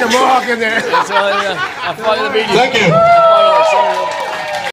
the mohawk in there. That's all, yeah. I'll follow the media. Thank you.